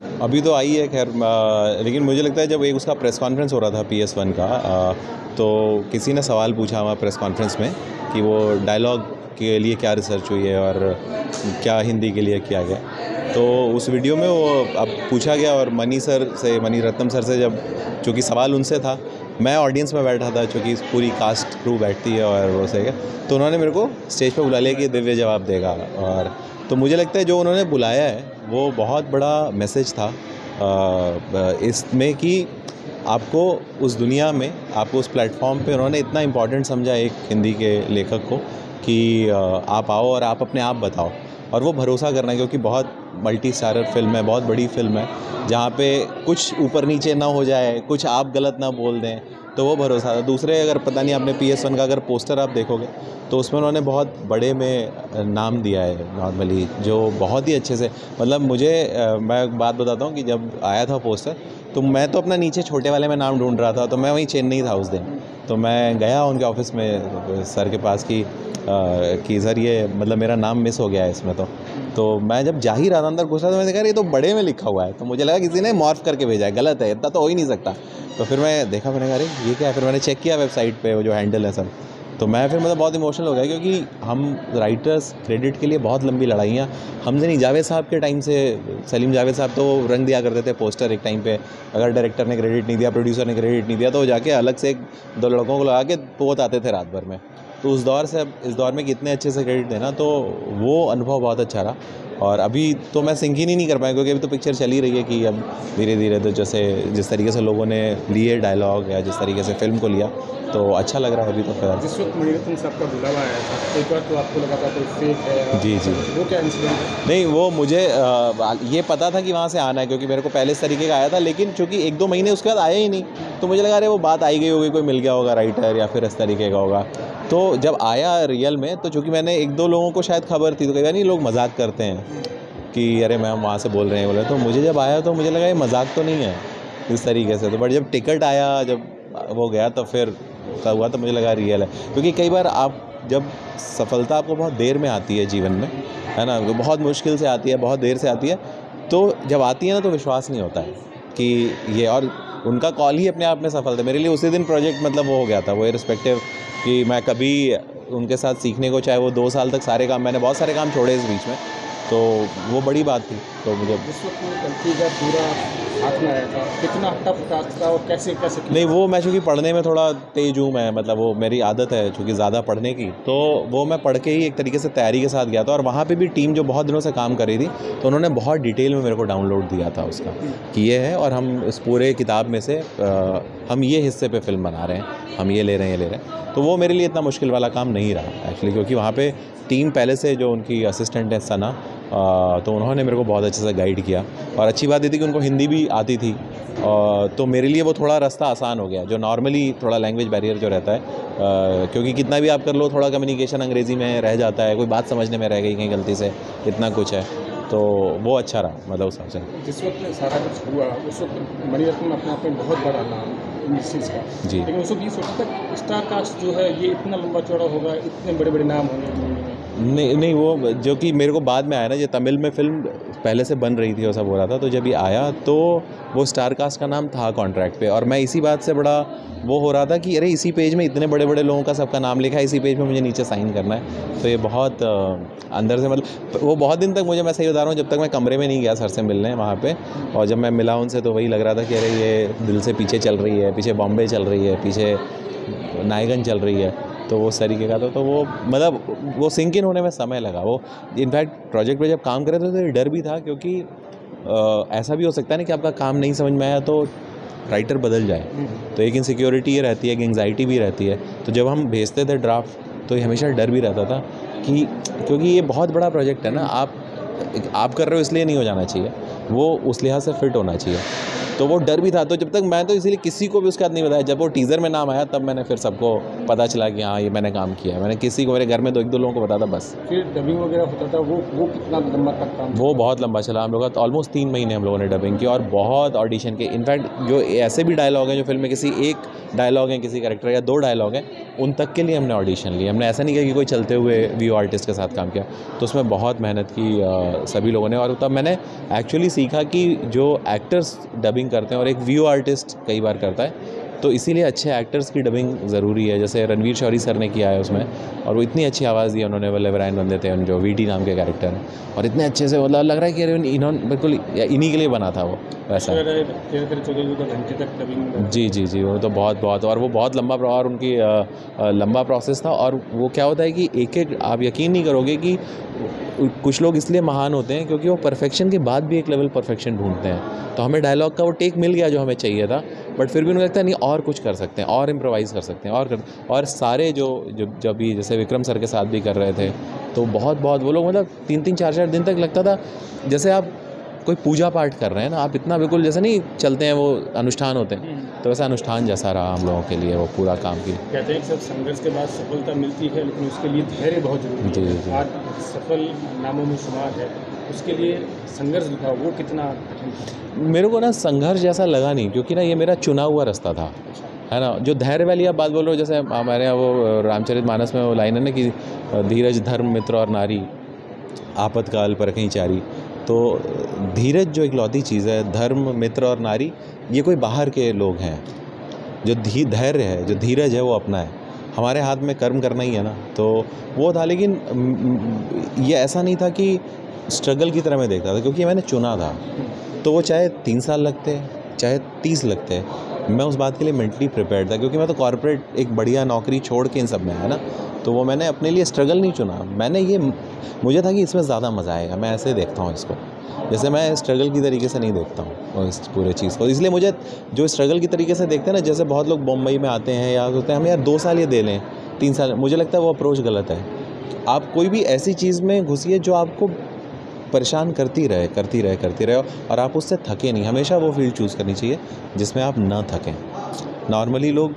अभी तो आई है खैर लेकिन मुझे लगता है जब एक उसका प्रेस कॉन्फ्रेंस हो रहा था पी एस वन का अ, तो किसी ने सवाल पूछा वहाँ प्रेस कॉन्फ्रेंस में कि वो डायलॉग के लिए क्या रिसर्च हुई है और क्या हिंदी के लिए किया गया। तो उस वीडियो में वो अब पूछा गया और मनी सर से मनी रत्नम सर से जब चूँकि सवाल उनसे था मैं ऑडियंस में बैठा था चूँकि पूरी कास्ट क्रू बैठती है और वो से तो उन्होंने मेरे को स्टेज पर बुला लिया कि दिव्य जवाब देगा। और तो मुझे लगता है जो उन्होंने बुलाया है वो बहुत बड़ा मैसेज था। इसमें कि आपको उस दुनिया में, आपको उस प्लेटफॉर्म पे उन्होंने इतना इंपॉर्टेंट समझा एक हिंदी के लेखक को कि आप आओ और आप अपने आप बताओ। और वो भरोसा करना, क्योंकि बहुत मल्टी स्टारर फ़िल्म है, बहुत बड़ी फ़िल्म है, जहाँ पे कुछ ऊपर नीचे ना हो जाए, कुछ आप गलत ना बोल दें तो वो भरोसा था। दूसरे अगर पता नहीं आपने पी एस वन का अगर पोस्टर आप देखोगे तो उसमें उन्होंने बहुत बड़े में नाम दिया है नॉर्मली जो बहुत ही अच्छे से मतलब मुझे मैं बात बताता हूँ कि जब आया था पोस्टर तो मैं तो अपना नीचे छोटे वाले में नाम ढूंढ रहा था तो मैं वहीं चेन्नई था उस दिन। तो मैं गया उनके ऑफ़िस में, सर के पास कि कि सर ये मतलब मेरा नाम मिस हो गया है इसमें तो। तो मैं जब जा ही रहा था अंदर घुस रहा था, मैंने कहा ये तो बड़े में लिखा हुआ है। तो मुझे लगा किसी ने मॉर्फ करके भेजा है। गलत है, इतना तो हो ही नहीं सकता। तो फिर मैं देखा, मैंने कहा, अरे, ये क्या है? फिर मैंने चेक किया वेबसाइट पर वो जो हैंडल है सब। तो मैं फिर मतलब बहुत इमोशनल हो गया क्योंकि हम राइटर्स क्रेडिट के लिए बहुत लंबी लड़ाइयाँ हमसे नहीं, जावेद साहब के टाइम से, सलीम जावेद साहब तो रंग दिया करते थे पोस्टर एक टाइम पे। अगर डायरेक्टर ने क्रेडिट नहीं दिया प्रोड्यूसर ने क्रेडिट नहीं दिया तो जाके अलग से एक दो लड़कों को लगा के पोत आते थे रात भर में। तो उस दौर से अब इस दौर में कितने अच्छे से क्रेडिट देना तो वो अनुभव बहुत अच्छा रहा। और अभी तो मैं सिंक ही नहीं नहीं कर पाया क्योंकि अभी तो पिक्चर चल ही रही है कि अब धीरे धीरे तो जैसे जिस तरीके से लोगों ने लिए डायलॉग या जिस तरीके से फ़िल्म को लिया तो अच्छा लग रहा है अभी तो फ़िलहाल। जिस वक्त मणिरत्न साहब का बुलावा आया था एक बार तो आपको लगा था कोई फेक है जी, जी। वो क्या इंसिडेंट है? नहीं वो मुझे ये पता था कि वहाँ से आना है क्योंकि मेरे को पहले इस तरीके का आया था लेकिन चूँकि एक दो महीने उसके बाद आया ही नहीं तो मुझे लगा अरे वो बात आई गई होगी कोई मिल गया होगा राइटर या फिर इस तरीके का होगा। तो जब आया रियल में तो चूँकि मैंने एक दो लोगों को शायद खबर थी तो बार नहीं, लोग मज़ाक करते हैं कि, अरे, मैम, वहाँ से बोल रहे हैं, बोले। तो मुझे जब आया तो मुझे लगा, ये मज़ाक तो नहीं है इस तरीके से। तो बट जब टिकट आया, जब वो गया तो फिर हुआ तो मुझे लगा, रियल है। क्योंकि कई बार आप, जब सफलता आपको बहुत देर में आती है जीवन में, है ना बहुत मुश्किल से आती है, बहुत देर से आती है तो जब आती है ना तो विश्वास नहीं होता है कि ये, और उनका कॉल ही अपने आप में सफल था। मेरे लिए उसी दिन प्रोजेक्ट मतलब वो हो गया था, वो रिस्पेक्टिव कि मैं कभी उनके साथ सीखने को, चाहे वो दो साल तक सारे काम, मैंने बहुत सारे काम छोड़े इस बीच में। तो वो बड़ी बात थी तो मुझे जिस वक्त का पूरा हाथ में आया था। कितना टफ टास्क था और कैसे कैसे नहीं वो मैं चूँकि पढ़ने में थोड़ा तेज हूँ मैं मतलब वो मेरी आदत है चूँकि ज़्यादा पढ़ने की तो वो मैं पढ़ के ही एक तरीके से तैयारी के साथ गया था और वहाँ पे भी टीम जो बहुत दिनों से काम कर रही थी तो उन्होंने बहुत डिटेल में मेरे को डाउनलोड दिया था उसका कि ये है और हम इस पूरे किताब में से अ, हम ये हिस्से पर फ़िल्म बना रहे हैं हम ये ले रहे हैं ये ले रहे हैं। तो वो मेरे लिए इतना मुश्किल वाला काम नहीं रहा एक्चुअली क्योंकि वहाँ पे टीम पहले से जो उनकी असिस्टेंट है सना तो उन्होंने मेरे को बहुत अच्छे से गाइड किया। और अच्छी बात ये थी कि उनको हिंदी भी आती थी। तो मेरे लिए वो थोड़ा रास्ता आसान हो गया, जो नॉर्मली थोड़ा लैंग्वेज बैरियर जो रहता है। क्योंकि कितना भी आप कर लो, थोड़ा कम्युनिकेशन अंग्रेज़ी में रह जाता है, कोई बात समझने में रह गई, कहीं गलती से, इतना कुछ है। तो वो अच्छा रहा मतलब उस हिसाब से। जिस वक्त सारा कुछ हुआ, उस वक्त मणिरत्न अपने आप में बहुत बड़ा नाम चीज़ का जी। लेकिन उस वक्त ये सोचा था स्टार कास्ट जो है ये इतना लंबा चौड़ा होगा इतने बड़े बड़े नाम होंगे नहीं नहीं वो जो कि मेरे को बाद में आया ना ये तमिल में फ़िल्म पहले से बन रही थी और सब हो रहा था तो जब ये आया तो वो स्टार कास्ट का नाम था कॉन्ट्रैक्ट पे। और मैं इसी बात से बड़ा वो हो रहा था कि अरे इसी पेज में इतने बड़े बड़े लोगों का सबका नाम लिखा है इसी पेज में मुझे नीचे साइन करना है। तो ये बहुत अंदर से मतलब वो बहुत दिन तक मुझे मैं सही बता रहा हूँ जब तक मैं कमरे में नहीं गया सर से मिलने वहाँ पर और जब मैं मिला उनसे तो वही लग रहा था कि अरे ये दिल से पीछे चल रही है पीछे बॉम्बे चल रही है पीछे नायगन चल रही है तो वो उस तरीके का था तो वो मतलब वो सिंक इन होने में समय लगा। वो इनफैक्ट प्रोजेक्ट पे जब काम कर रहे थे तो डर भी था क्योंकि अ, ऐसा भी हो सकता है ना कि आपका काम नहीं समझ में आया तो राइटर बदल जाए। तो एक इनसिक्योरिटी ये रहती है एक एंगजाइटी भी रहती है। तो जब हम भेजते थे ड्राफ्ट तो हमेशा डर भी रहता था कि क्योंकि ये बहुत बड़ा प्रोजेक्ट है ना आप आप कर रहे हो इसलिए नहीं हो जाना चाहिए। वो उस लिहाज से फिट होना चाहिए। तो वो डर भी था। तो जब तक मैं तो इसीलिए किसी को भी उसके बाद नहीं बताया। जब वो टीज़र में नाम आया तब मैंने फिर सबको पता चला कि हाँ ये मैंने काम किया है। मैंने किसी को मेरे घर में दो एक दो लोगों को बताया था बस। फिर डबिंग वगैरह होता था वो वो कितना लंबा तक काम वो बहुत लंबा चला हम लोग का। ऑलमोस्ट तीन महीने हम लोगों ने डबिंग की और बहुत ऑडिशन के। इनफैक्ट जो ऐसे भी डायलॉग हैं जो फ़िल्म में किसी एक डायलॉग हैं किसी करेक्टर या दो डायलॉग हैं उन तक के लिए हमने ऑडिशन लिया। हमने ऐसा नहीं किया कि कोई चलते हुए व्यू आर्टिस्ट के साथ काम किया। तो उसमें बहुत मेहनत की सभी लोगों ने और तब मैंने एक्चुअली सीखा कि जो एक्टर्स डबिंग करते हैं और एक व्यू आर्टिस्ट कई बार करता है तो इसीलिए अच्छे एक्टर्स की डबिंग ज़रूरी है। जैसे रणवीर शौरी सर ने किया है उसमें और वो इतनी अच्छी आवाज़ दी उन्होंने वल्लभ रायन बंदे थे उन जो वी नाम के कैरेक्टर हैं। और इतने अच्छे से मतलब लग रहा है कि अरे इन्होंने बिल्कुल इन्हीं के लिए बना था वो वैसा। जी जी जी वो तो बहुत बहुत और वो बहुत लंबा और उनकी लंबा प्रोसेस था और वो क्या होता है कि एक एक आप यकीन नहीं करोगे कि कुछ लोग इसलिए महान होते हैं क्योंकि वो परफेक्शन के बाद भी एक लेवल परफेक्शन ढूंढते हैं। तो हमें डायलॉग का वो टेक मिल गया जो हमें चाहिए था बट फिर भी उन्हें लगता है नहीं और कुछ कर सकते हैं और इम्प्रोवाइज़ कर सकते हैं और कर और सारे जो जब जब भी जैसे विक्रम सर के साथ भी कर रहे थे तो बहुत बहुत वो लोग मतलब तीन तीन चार चार दिन तक लगता था जैसे आप कोई पूजा पाठ कर रहे हैं ना आप इतना बिल्कुल जैसे नहीं चलते हैं वो अनुष्ठान होते हैं तो वैसा अनुष्ठान जैसा रहा हम लोगों के लिए वो पूरा काम की। कहते हैं सब संघर्ष के बाद सफलता मिलती है लेकिन उसके लिए धैर्य बहुत ज़रूरी है। जी। आज सफल नामों में शुमार है। उसके लिए संघर्ष दिखाओ वो कितना कठिन मेरे को ना संघर्ष जैसा लगा नहीं क्योंकि ना ये मेरा चुना हुआ रास्ता था। है ना? जो धैर्य वाली आप बात बोल रहे हो जैसे हमारे यहाँ वो रामचरित मानस में वो लाइन है ना कि धीरज धर्म मित्र और नारी आपातकाल पर कहीं चारी। तो धीरज जो इकलौती चीज़ है धर्म मित्र और नारी ये कोई बाहर के लोग हैं। जो धी धैर्य है जो धीरज है वो अपना है। हमारे हाथ में कर्म करना ही है ना। तो वो था लेकिन ये ऐसा नहीं था कि स्ट्रगल की तरह मैं देखता था, क्योंकि मैंने चुना था। तो वो चाहे तीन साल लगते, चाहे तीस लगते, मैं उस बात के लिए मेंटली प्रिपेयर्ड था, क्योंकि मैं तो कॉर्पोरेट एक बढ़िया नौकरी छोड़ के इन सब में है ना। तो वो मैंने अपने लिए स्ट्रगल नहीं चुना। मैंने ये, मुझे था कि इसमें ज़्यादा मज़ा आएगा, मैं ऐसे देखता हूँ इसको। जैसे मैं स्ट्रगल की तरीके से नहीं देखता हूँ इस पूरे चीज़ को। इसलिए मुझे जो स्ट्रगल की तरीके से देखते हैं ना, जैसे बहुत लोग बम्बई में आते हैं या होते हैं, हम यार दो साल ये दे लें, तीन साल। मुझे लगता है वो अप्रोच गलत है। आप कोई भी ऐसी चीज़ में घुसिए जो आपको परेशान करती रहे करती रहे करती रहे और आप उससे थके नहीं। हमेशा वो फ़ील्ड चूज़ करनी चाहिए जिसमें आप ना थकें। नॉर्मली लोग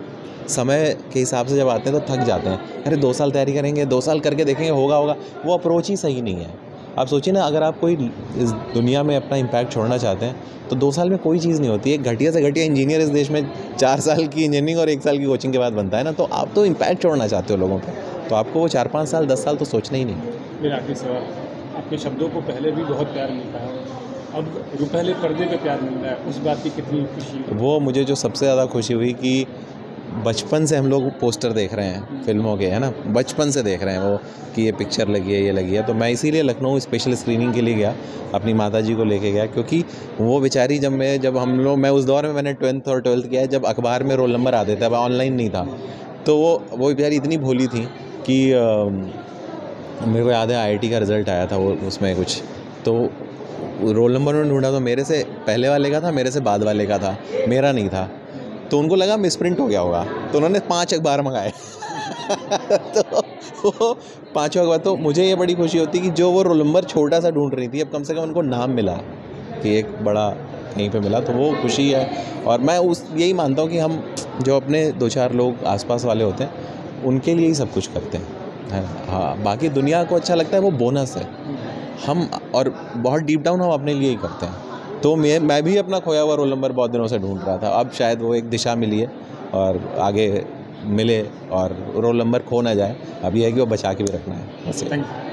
समय के हिसाब से जब आते हैं तो थक जाते हैं। अरे दो साल तैयारी करेंगे, दो साल करके देखेंगे, होगा होगा। वो अप्रोच ही सही नहीं है। आप सोचिए ना, अगर आप कोई इस दुनिया में अपना इम्पैक्ट छोड़ना चाहते हैं तो दो साल में कोई चीज़ नहीं होती। एक घटिया से घटिया इंजीनियर इस देश में चार साल की इंजीनियरिंग और एक साल की कोचिंग के बाद बनता है ना तो आप तो इम्पैक्ट छोड़ना चाहते हो लोगों पर तो आपको वो चार पाँच साल, दस साल तो सोचना ही नहीं। सवाल। आपके शब्दों को पहले भी बहुत प्यार मिलता है अब रुपहले पर्दे पे प्यार मिल रहा है उस बात की कितनी खुशी वो मुझे जो सबसे ज़्यादा खुशी हुई कि बचपन से हम लोग पोस्टर देख रहे हैं फ़िल्मों के है ना? बचपन से देख रहे हैं वो कि ये पिक्चर लगी है ये लगी है। तो मैं इसीलिए लखनऊ स्पेशल स्क्रीनिंग के लिए गया अपनी माता जी को लेके गया क्योंकि वो बेचारी जब मैं जब हम लोग मैं उस दौर में मैंने ट्वेल्थ और ट्वेल्थ किया जब अखबार में रोल नंबर आते थे अब ऑनलाइन नहीं था। तो वो वो बेचारी इतनी भोली थी कि मेरे को याद है आईआईटी का रिज़ल्ट आया था वो, उसमें कुछ। तो रोल नंबर उन्होंने ढूंढा तो मेरे से पहले वाले का था, मेरे से बाद वाले का था। मेरा नहीं था। तो उनको लगा मिसप्रिंट हो गया होगा। तो उन्होंने पाँच अखबार मंगाए। तो वो पाँचों अखबार तो मुझे ये बड़ी खुशी होती कि जो वो रोल नंबर छोटा सा ढूंढ रही थी, अब कम से कम उनको नाम मिला कि एक बड़ा कहीं पे मिला। तो वो खुशी है। और मैं उस, यही मानता हूँ कि हम जो अपने दो चार लोग आसपास वाले होते हैं, उनके लिए ही सब कुछ करते हैं। है? हाँ बाकी दुनिया को अच्छा लगता है, वो बोनस है। हम और बहुत डीप डाउन हम अपने लिए ही करते हैं। तो मैं मैं भी अपना खोया हुआ रोल नंबर बहुत दिनों से ढूंढ रहा था। अब शायद वो एक दिशा मिली है और आगे मिले और रोल नंबर खो ना जाए। अब ये है कि वो बचा के भी रखना है। यू